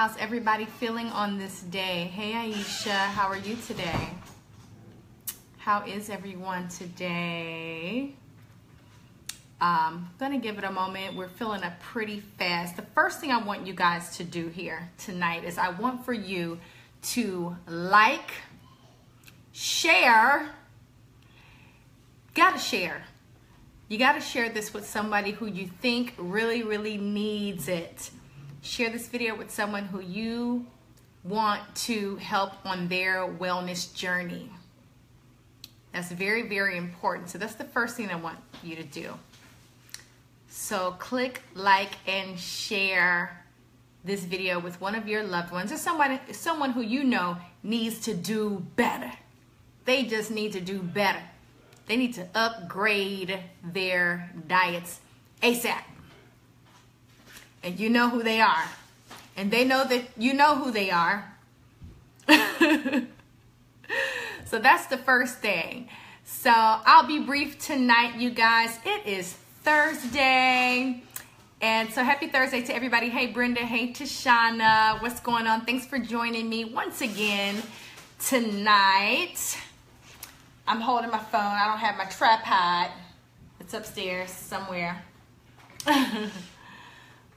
How's everybody feeling on this day? Hey Aisha, how are you today? How is everyone today? Um, gonna give it a moment. We're filling up pretty fast. The first thing I want you guys to do here tonight is I want for you to like, share, gotta share. You gotta share this with somebody who you think really, really needs it. Share this video with someone who you want to help on their wellness journey. That's very, very important. So that's the first thing I want you to do. So click like and share this video with one of your loved ones or somebody someone who you know needs to do better. They just need to do better. They need to upgrade their diets ASAP. And you know who they are. And they know that you know who they are. so that's the first thing. So I'll be brief tonight, you guys. It is Thursday. And so happy Thursday to everybody. Hey, Brenda. Hey, Tashana. What's going on? Thanks for joining me once again tonight. I'm holding my phone. I don't have my tripod. It's upstairs somewhere.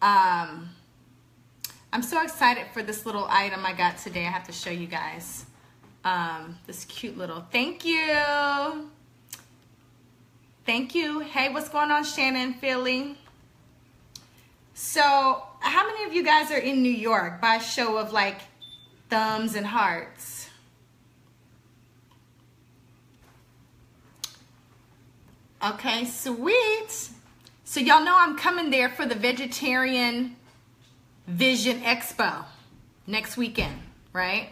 um, I'm so excited for this little item I got today. I have to show you guys. Um, this cute little, thank you. Thank you. Hey, what's going on, Shannon, Philly? So, how many of you guys are in New York by show of like thumbs and hearts? Okay, sweet. So, y'all know I'm coming there for the Vegetarian Vision Expo next weekend, right?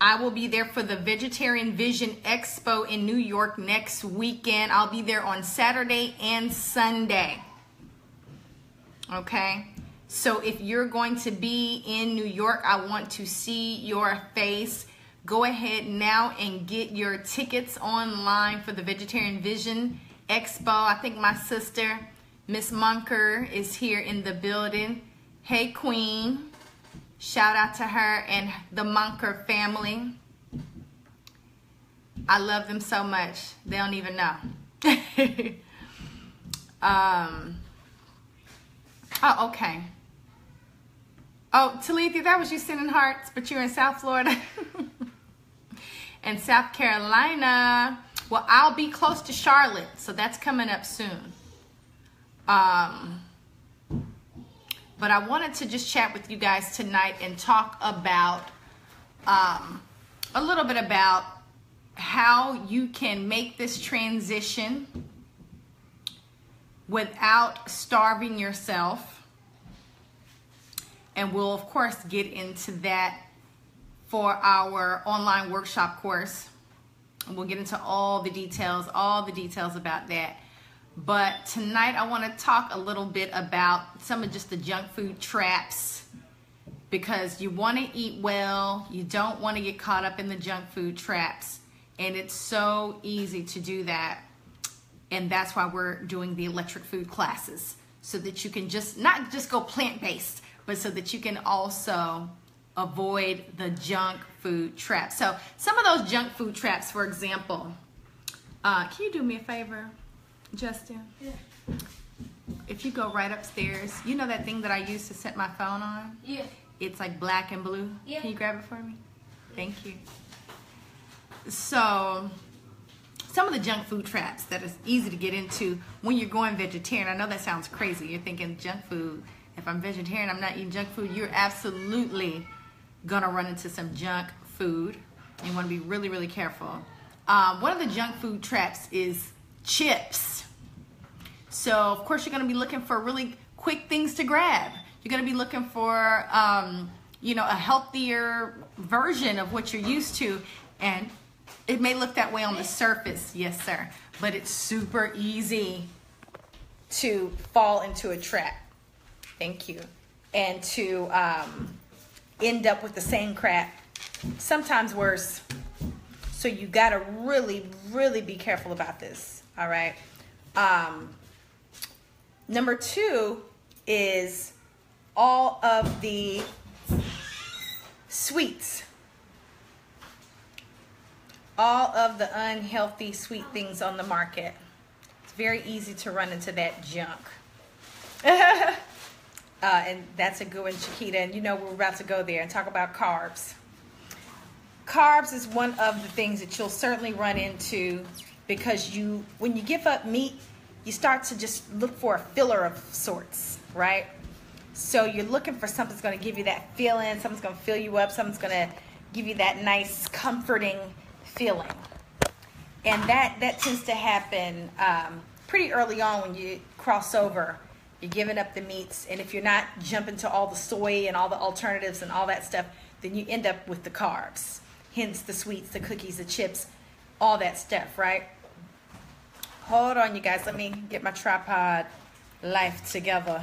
I will be there for the Vegetarian Vision Expo in New York next weekend. I'll be there on Saturday and Sunday. Okay? So if you're going to be in New York, I want to see your face. Go ahead now and get your tickets online for the Vegetarian Vision Expo. I think my sister, Miss Munker, is here in the building. Hey, Queen. Shout out to her and the Munker family. I love them so much. They don't even know. um, oh, okay. Oh, Talitha, that was you sending hearts, but you're in South Florida and South Carolina. Well, I'll be close to Charlotte, so that's coming up soon. Um, but I wanted to just chat with you guys tonight and talk about um, a little bit about how you can make this transition without starving yourself. And we'll, of course, get into that for our online workshop course. We'll get into all the details, all the details about that. But tonight I want to talk a little bit about some of just the junk food traps because you want to eat well, you don't want to get caught up in the junk food traps, and it's so easy to do that. And that's why we're doing the electric food classes so that you can just not just go plant-based, but so that you can also avoid the junk food traps. So some of those junk food traps, for example, uh, can you do me a favor? Justin? Yeah. If you go right upstairs, you know that thing that I use to set my phone on? Yeah. It's like black and blue. Yeah. Can you grab it for me? Thank you. So, some of the junk food traps that is easy to get into when you're going vegetarian. I know that sounds crazy. You're thinking junk food. If I'm vegetarian, I'm not eating junk food. You're absolutely gonna run into some junk food. You want to be really, really careful. Um, one of the junk food traps is chips. So of course you're to be looking for really quick things to grab. You're to be looking for, um, you know, a healthier version of what you're used to, and it may look that way on the surface, yes, sir, but it's super easy to fall into a trap. Thank you, and to um, end up with the same crap, sometimes worse. So you got to really, really be careful about this. All right. Um, number two is all of the sweets. All of the unhealthy sweet things on the market. It's very easy to run into that junk. uh, and that's a good one, Chiquita. And you know we're about to go there and talk about carbs. Carbs is one of the things that you'll certainly run into because you, when you give up meat, you start to just look for a filler of sorts, right? So you're looking for something that's going to give you that feeling, something's going to fill you up, something's going to give you that nice, comforting feeling. And that, that tends to happen um, pretty early on when you cross over. You're giving up the meats, and if you're not jumping to all the soy and all the alternatives and all that stuff, then you end up with the carbs. Hence the sweets, the cookies, the chips, all that stuff, right? Hold on, you guys. Let me get my tripod life together.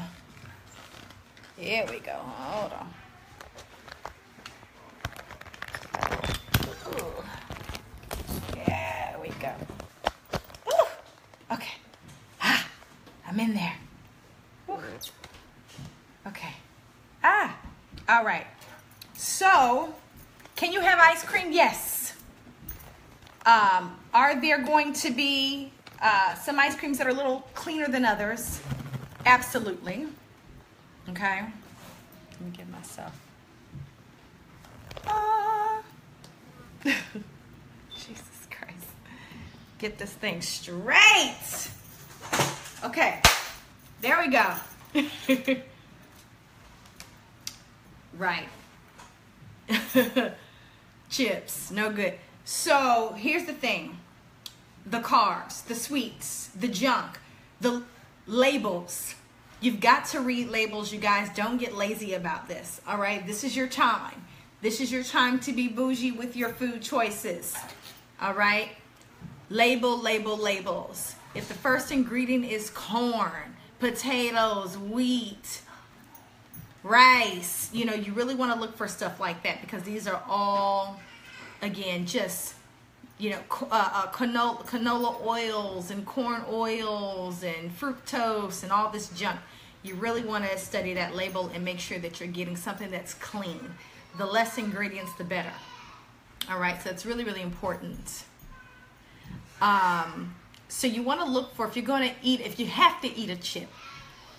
Here we go. Hold on. There we go. Ooh. Okay. Ah, I'm in there. Ooh. Okay. Ah, all right. So, can you have ice cream? Yes. Um, are there going to be uh, some ice creams that are a little cleaner than others? Absolutely. Okay. Let me give myself. Ah. Jesus Christ. Get this thing straight. Okay. There we go. right. Chips. No good. So here's the thing the carbs, the sweets, the junk, the labels You've got to read labels, you guys. Don't get lazy about this. All right, this is your time. This is your time to be bougie with your food choices. All right, label, label, labels. If the first ingredient is corn, potatoes, wheat, rice, you know, you really want to look for stuff like that because these are all, again, just you know, uh, uh, canola, canola oils and corn oils and fructose and all this junk. You really want to study that label and make sure that you're getting something that's clean. The less ingredients, the better. All right, so it's really, really important. Um, so you want to look for, if you're going to eat, if you have to eat a chip,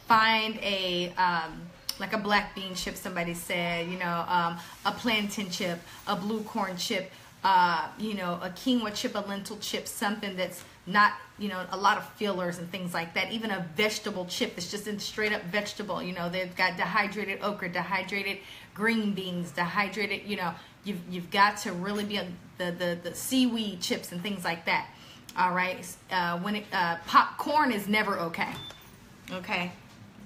find a, um, like a black bean chip, somebody said, you know, um, a plantain chip, a blue corn chip, uh, you know, a quinoa chip, a lentil chip, something that's not, you know, a lot of fillers and things like that. Even a vegetable chip that's just in straight up vegetable. You know, they've got dehydrated okra, dehydrated green beans, dehydrated, you know, you've, you've got to really be on the, the, the seaweed chips and things like that. All right. Uh, when it, uh, popcorn is never okay. Okay.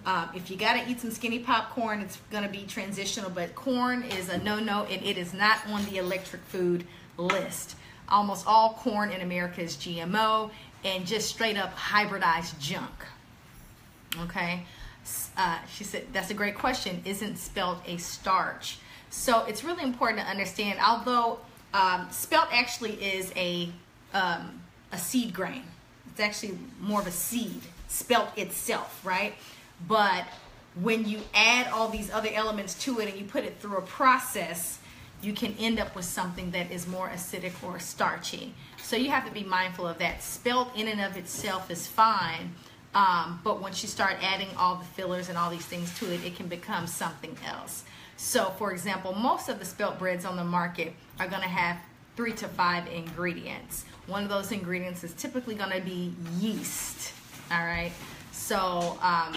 Um, if you got to eat some skinny popcorn, it's going to be transitional, but corn is a no-no and it is not on the electric food list. Almost all corn in America is GMO and just straight up hybridized junk. Okay. Uh, she said, that's a great question. Isn't spelt a starch? So it's really important to understand, although um, spelt actually is a, um, a seed grain. It's actually more of a seed, spelt itself, right? But when you add all these other elements to it and you put it through a process, you can end up with something that is more acidic or starchy. So you have to be mindful of that. Spelt in and of itself is fine, um, but once you start adding all the fillers and all these things to it, it can become something else. So, for example, most of the spelt breads on the market are going to have three to five ingredients. One of those ingredients is typically going to be yeast. All right. So, um,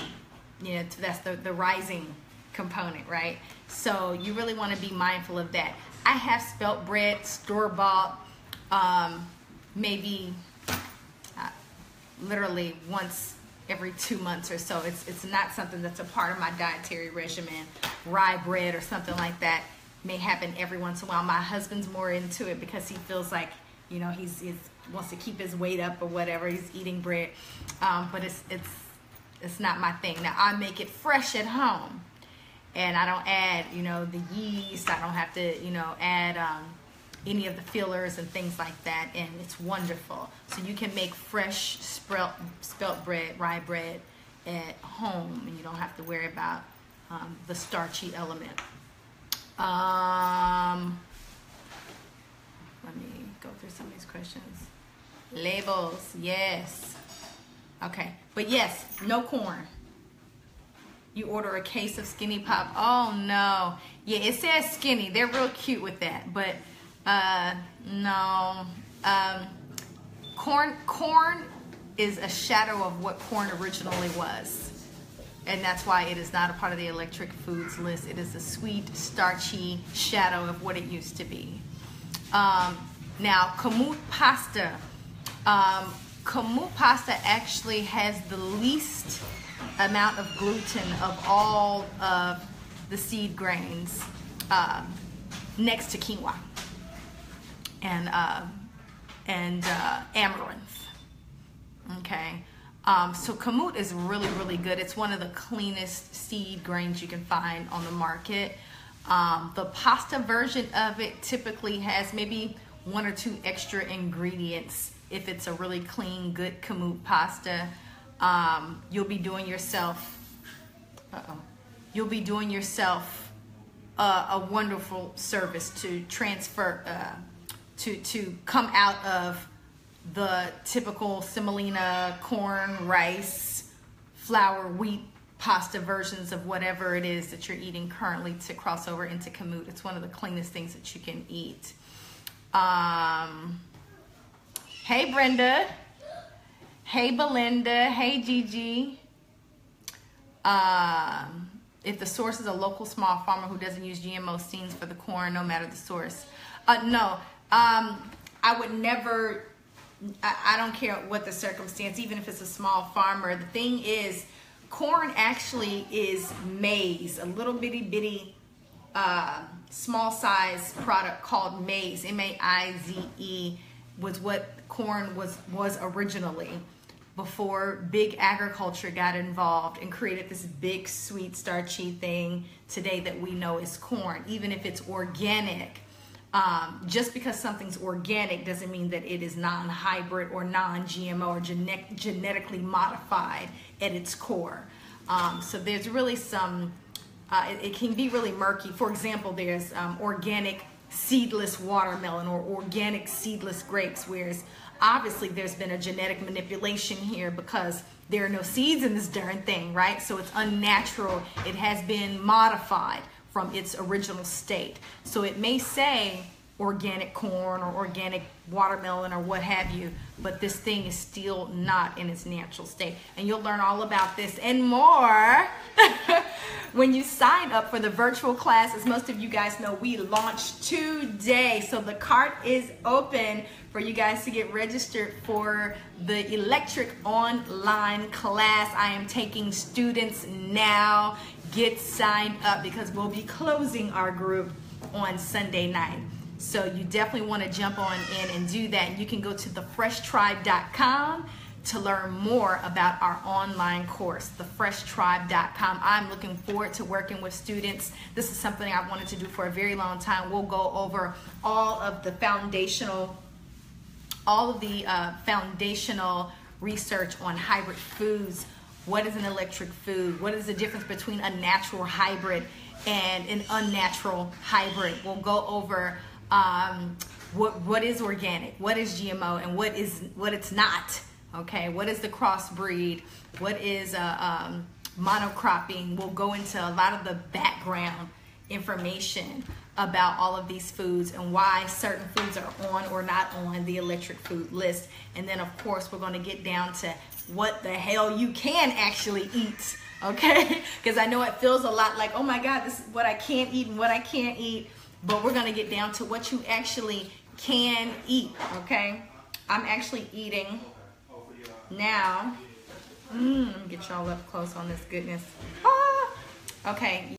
you know, that's the, the rising component, right? So you really want to be mindful of that. I have spelt bread store bought, um, maybe uh, literally once every two months or so. It's it's not something that's a part of my dietary regimen. Rye bread or something like that may happen every once in a while. My husband's more into it because he feels like you know he's, he's wants to keep his weight up or whatever. He's eating bread, um, but it's it's it's not my thing. Now I make it fresh at home and I don't add, you know, the yeast. I don't have to, you know, add um, any of the fillers and things like that, and it's wonderful. So you can make fresh spelt, spelt bread, rye bread at home, and you don't have to worry about um, the starchy element. Um, let me go through some of these questions. Labels, yes. Okay, but yes, no corn. You order a case of Skinny Pop. Oh no. Yeah, it says skinny. They're real cute with that, but uh, no. Um, corn, corn is a shadow of what corn originally was. And that's why it is not a part of the electric foods list. It is a sweet, starchy shadow of what it used to be. Um, now, kamut pasta. Um, kamut pasta actually has the least amount of gluten of all of the seed grains uh, next to quinoa and uh, and uh, amaranth. Okay, um, so kamut is really really good. It's one of the cleanest seed grains you can find on the market. Um, the pasta version of it typically has maybe one or two extra ingredients if it's a really clean, good kamut pasta. Um, you'll be doing yourself, uh-oh, you'll be doing yourself uh, a wonderful service to transfer, uh, to, to come out of the typical semolina, corn, rice, flour, wheat pasta versions of whatever it is that you're eating currently to cross over into kamut. It's one of the cleanest things that you can eat. Um, hey, Brenda. Hey, Belinda. Hey, Gigi. Um, if the source is a local small farmer who doesn't use GMO seeds for the corn, no matter the source. Uh, no, um, I would never, I, I don't care what the circumstance, even if it's a small farmer. The thing is, corn actually is maize, a little bitty bitty uh, small size product called maize, M-A-I-Z-E, was what corn was, was originally before big agriculture got involved and created this big sweet starchy thing today that we know is corn even if it's organic. Um, just because something's organic doesn't mean that it is non-hybrid or non-gmo or gene- genetically modified at its core. Um, so there's really some uh, it, it, can be really murky. For example there's um, organic seedless watermelon or organic seedless grapes whereas obviously there's been a genetic manipulation here because there are no seeds in this darn thing, right? So it's unnatural. It has been modified from its original state. So it may say organic corn or organic watermelon or what have you, but this thing is still not in its natural state. And you'll learn all about this and more when you sign up for the virtual class. As most of you guys know, we launched today. So the cart is open for you guys to get registered for the electric online class. I am taking students now. Get signed up because we'll be closing our group on Sunday night. So you definitely want to jump on in and do that. You can go to thefreshtribe.com to learn more about our online course, thefreshtribe.com. I'm looking forward to working with students. This is something I've wanted to do for a very long time. We'll go over all of the foundational, all of the uh, foundational research on hybrid foods. What is an electric food? What is the difference between a natural hybrid and an unnatural hybrid? We'll go over um, what what is organic, what is GMO, and what is what it's not. Okay, what is the crossbreed? What is uh, um, monocropping? We'll go into a lot of the background information about all of these foods and why certain foods are on or not on the electric food list. And then, of course, we're going to get down to what the hell you can actually eat. Okay, because I know it feels a lot like, oh my God, this is what I can't eat and what I can't eat but we're gonna get down to what you actually can eat, okay? I'm actually eating now. Mmm, get y'all up close on this goodness. Ah, okay.